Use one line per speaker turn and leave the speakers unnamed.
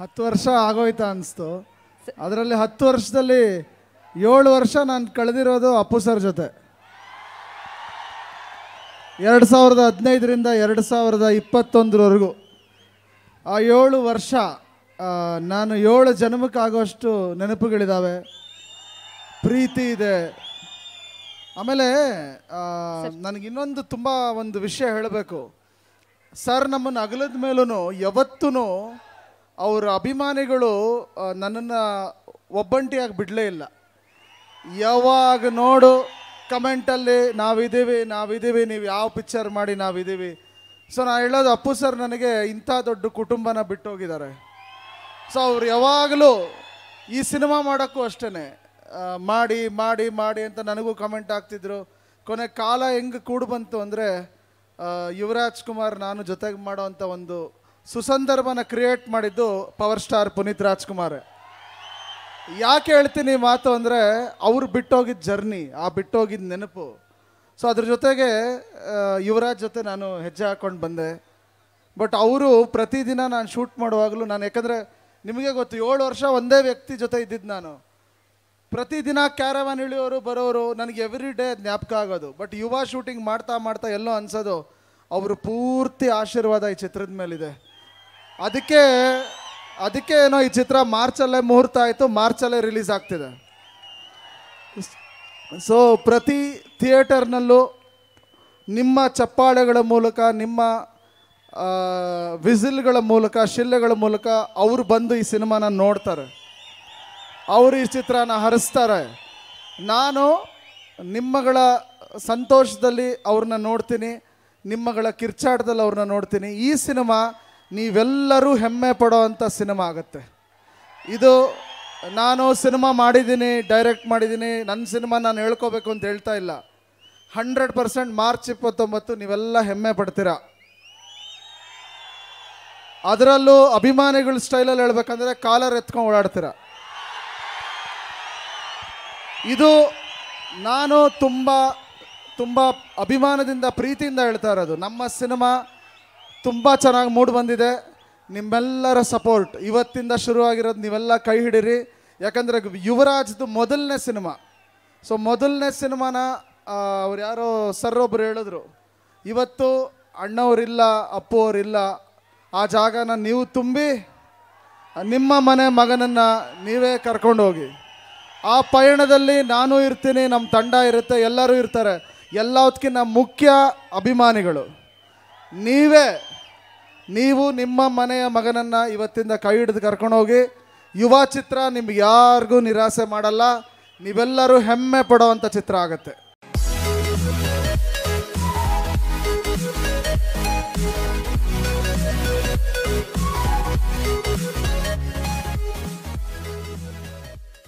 ಹತ್ತು ವರ್ಷ ಆಗೋಯ್ತಾ ಅನಿಸ್ತು. ಅದರಲ್ಲಿ ಹತ್ತು ವರ್ಷದಲ್ಲಿ ಏಳು ವರ್ಷ ನಾನು ಕಳೆದಿರೋದು ಅಪ್ಪು ಸರ್ ಜೊತೆ. ಎರಡು ಸಾವಿರದ ಹದಿನೈದರಿಂದ ಎರಡು ಸಾವಿರದ ಇಪ್ಪತ್ತೊಂದರವರೆಗೂ. ಆ ಏಳು ವರ್ಷ ನಾನು ಏಳು ಜನ್ಮಕ್ಕಾಗುವಷ್ಟು ನೆನಪುಗಳಿದ್ದಾವೆ ಪ್ರೀತಿ ಇದೆ. ಆಮೇಲೆ ನನಗೆ ಇನ್ನೊಂದು ತುಂಬ ಒಂದು ವಿಷಯ ಹೇಳಬೇಕು. ಸರ್ ನಮ್ಮನ್ನು ಅಗಲದ ಮೇಲೂ ಯಾವತ್ತೂ ಅವರ ಅಭಿಮಾನಿಗಳು ನನ್ನನ್ನು ಒಬ್ಬಂಟಿಯಾಗಿ ಬಿಡಲೇ ಇಲ್ಲ. ಯಾವಾಗ ನೋಡು, ಕಮೆಂಟಲ್ಲಿ ನಾವಿದ್ದೀವಿ ನಾವಿದ್ದೀವಿ, ನೀವು ಯಾವ ಪಿಕ್ಚರ್ ಮಾಡಿ ನಾವಿದ್ದೀವಿ. ಸೊ ನಾನು ಹೇಳೋದು ಅಪ್ಪು ಸರ್ ನನಗೆ ಇಂಥ ದೊಡ್ಡ ಕುಟುಂಬನ ಬಿಟ್ಟೋಗಿದ್ದಾರೆ. ಸೊ ಅವ್ರು ಯಾವಾಗಲೂ ಈ ಸಿನಿಮಾ ಮಾಡೋಕ್ಕೂ ಅಷ್ಟೇ ಮಾಡಿ ಮಾಡಿ ಮಾಡಿ ಅಂತ ನನಗೂ ಕಮೆಂಟ್ ಆಗ್ತಿದ್ರು ಕೊನೆ ಕಾಲ ಹೆಂಗೆ ಕೂಡು ಬಂತು ಅಂದರೆ ಯುವರಾಜ್ ಕುಮಾರ್ ನಾನು ಜೊತೆಗೆ ಮಾಡೋವಂಥ ಒಂದು ಸುಸಂದರ್ಭನ ಕ್ರಿಯೇಟ್ ಮಾಡಿದ್ದು ಪವರ್ ಸ್ಟಾರ್ ಪುನೀತ್ ರಾಜ್ಕುಮಾರ್. ಯಾಕೆ ಹೇಳ್ತೀನಿ ಮಾತು ಅಂದರೆ ಅವ್ರು ಬಿಟ್ಟೋಗಿದ್ದ ಜರ್ನಿ ಆ ಬಿಟ್ಟೋಗಿದ್ದ ನೆನಪು. ಸೊ ಅದ್ರ ಜೊತೆಗೆ ಯುವರಾಜ್ ಜೊತೆ ನಾನು ಹೆಜ್ಜೆ ಹಾಕ್ಕೊಂಡು ಬಂದೆ. ಬಟ್ ಅವರು ಪ್ರತಿದಿನ ನಾನು ಶೂಟ್ ಮಾಡುವಾಗಲೂ ನಾನು, ಯಾಕಂದರೆ ನಿಮಗೆ ಗೊತ್ತು, ಏಳು ವರ್ಷ ಒಂದೇ ವ್ಯಕ್ತಿ ಜೊತೆ ಇದ್ದಿದ್ದು ನಾನು. ಪ್ರತಿದಿನ ಕ್ಯಾರವಾನ್ ಇಳಿಯೋರು, ಬರೋರು, ನನಗೆ ಎವ್ರಿ ಡೇ ಜ್ಞಾಪಕ ಆಗೋದು. ಬಟ್ ಯುವ ಶೂಟಿಂಗ್ ಮಾಡ್ತಾ ಮಾಡ್ತಾ ಎಲ್ಲೋ ಅನ್ಸೋದು, ಅವರು ಪೂರ್ತಿ ಆಶೀರ್ವಾದ ಈ ಚಿತ್ರದ ಮೇಲಿದೆ. ಅದಕ್ಕೆ ಅದಕ್ಕೆ ಏನೋ ಈ ಚಿತ್ರ ಮಾರ್ಚಲ್ಲೇ ಮುಹೂರ್ತ ಆಯಿತು, ಮಾರ್ಚಲ್ಲೇ ರಿಲೀಸ್ ಆಗ್ತಿದೆ. ಸೊ ಪ್ರತಿ ಥಿಯೇಟರ್ನಲ್ಲೂ ನಿಮ್ಮ ಚಪ್ಪಾಳೆಗಳ ಮೂಲಕ, ನಿಮ್ಮ ವಿಸಿಲ್ಗಳ ಮೂಲಕ, ಶಿಲ್ಲೆಗಳ ಮೂಲಕ ಅವರು ಬಂದು ಈ ಸಿನಿಮಾನ ನೋಡ್ತಾರೆ. ಅವರು ಈ ಚಿತ್ರನ ಹರಿಸ್ತಾರೆ. ನಾನು ನಿಮ್ಮಗಳ ಸಂತೋಷದಲ್ಲಿ ಅವ್ರನ್ನ ನೋಡ್ತೀನಿ, ನಿಮ್ಮಗಳ ಕಿರ್ಚಾಟದಲ್ಲಿ ಅವ್ರನ್ನ ನೋಡ್ತೀನಿ. ಈ ಸಿನಿಮಾ ನೀವೆಲ್ಲರೂ ಹೆಮ್ಮೆ ಪಡೋವಂಥ ಸಿನಿಮಾ ಆಗುತ್ತೆ. ಇದು ನಾನು ಸಿನಿಮಾ ಮಾಡಿದ್ದೀನಿ, ಡೈರೆಕ್ಟ್ ಮಾಡಿದ್ದೀನಿ ನನ್ನ ಸಿನಿಮಾ ನಾನು ಹೇಳ್ಕೋಬೇಕು ಅಂತ ಹೇಳ್ತಾ ಇಲ್ಲ. ಹಂಡ್ರೆಡ್ ಪರ್ಸೆಂಟ್ ಮಾರ್ಚ್ ಇಪ್ಪತ್ತೊಂಬತ್ತು ನೀವೆಲ್ಲ ಹೆಮ್ಮೆ ಪಡ್ತೀರಾ? ಅದರಲ್ಲೂ ಅಭಿಮಾನಿಗಳ ಸ್ಟೈಲಲ್ಲಿ ಹೇಳ್ಬೇಕಂದ್ರೆ ಕಾಲರ್ ಎತ್ಕೊಂಡು ಓಡಾಡ್ತೀರ? ಇದು ನಾನು ತುಂಬ ತುಂಬ ಅಭಿಮಾನದಿಂದ, ಪ್ರೀತಿಯಿಂದ ಹೇಳ್ತಾ ಇರೋದು. ನಮ್ಮ ಸಿನಿಮಾ ತುಂಬ ಚೆನ್ನಾಗಿ ಮೂಡ್ ಬಂದಿದೆ. ನಿಮ್ಮೆಲ್ಲರ ಸಪೋರ್ಟ್ ಇವತ್ತಿಂದ ಶುರುವಾಗಿರೋದು ನೀವೆಲ್ಲ ಕೈ ಹಿಡಿರಿ. ಯಾಕಂದರೆ ಯುವರಾಜ್ದು ಮೊದಲನೇ ಸಿನಿಮಾ. ಸೊ ಮೊದಲನೇ ಸಿನಿಮಾನ ಅವ್ರು ಯಾರೋ ಸರ್ ಒಬ್ಬರು ಹೇಳಿದ್ರು, ಇವತ್ತು ಅಣ್ಣವರಿಲ್ಲ ಅಪ್ಪು ಅವರಿಲ್ಲ ಆ ಜಾಗನ ನೀವು ತುಂಬಿ, ನಿಮ್ಮ ಮನೆ ಮಗನನ್ನು ನೀವೇ ಕರ್ಕೊಂಡು ಹೋಗಿ. ಆ ಪಯಣದಲ್ಲಿ ನಾನು ಇರ್ತೀನಿ ನಮ್ಮ ತಂಡ ಇರುತ್ತೆ, ಎಲ್ಲರೂ ಇರ್ತಾರೆ. ಎಲ್ಲದಕ್ಕಿಂತ ಮುಖ್ಯ ಅಭಿಮಾನಿಗಳು. ನೀವೇ, ನೀವು ನಿಮ್ಮ ಮನೆಯ ಮಗನನ್ನು ಇವತ್ತಿಂದ ಕೈ ಹಿಡಿದು ಕರ್ಕೊಂಡೋಗಿ ಯುವ ಚಿತ್ರ ನಿಮ್ಗೆ ಯಾರಿಗೂ ನಿರಾಸೆ ಮಾಡಲ್ಲ, ನೀವೆಲ್ಲರೂ ಹೆಮ್ಮೆ ಪಡೋವಂಥ ಚಿತ್ರ ಆಗುತ್ತೆ.